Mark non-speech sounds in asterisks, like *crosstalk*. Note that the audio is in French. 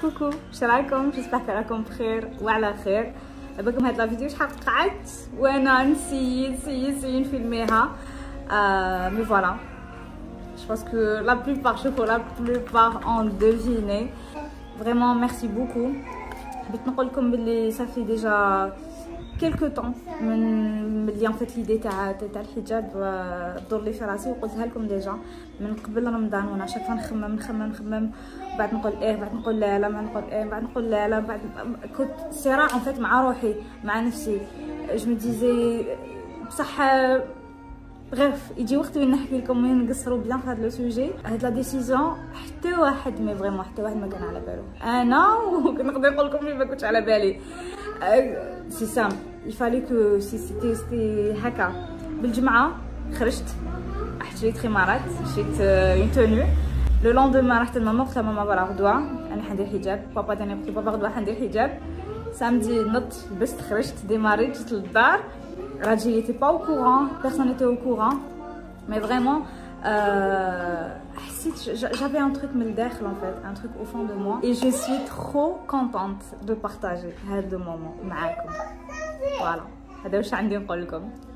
Coucou, je suis j'espère que la confrère ou à la fère. Et bien, comme vidéo, je suis là. Oui, non, si, si, si, si, il me fait le meilleur. Hein. Mais voilà, je pense que la plupart chocolat, la plupart ont deviné. Vraiment, merci beaucoup. Je vais vous dire que ça fait déjà. quelque temps. من ملي en fait l'idée تاع تاع الحجاب آه، دور لي في راسي وقلتها لكم déjà. من قبل رمضان وانا شاك نخمم نخمم نخمم بعد نقول ايه بعد نقول لا لا بعد نقول ايه بعد نقول لا لا بعد كنت صراع ان فات مع روحي مع نفسي je me disais بصح غير يجي وقت وين نحكي لكم وين نقصروا bien في هذا le sujet هاد la décision حتى واحد mais vraiment حتى واحد ما كان على بالو انا *laughs* ونقدر نقول لكم ما كنتش على بالي سي آه، سامبل il fallait que c'était c'était haka. le dimanche, j'ai très malade, j'étais euh, tenue. le lendemain, j'ai maman, à m'a que tout. j'ai pas porté un petit peu malgré tout, j'ai pas au courant, personne n'était au courant, mais vraiment, euh, ah, j'avais un truc en fait, un truc au fond de moi. et je suis trop contente de partager فوالا هذا واش عندي نقول لكم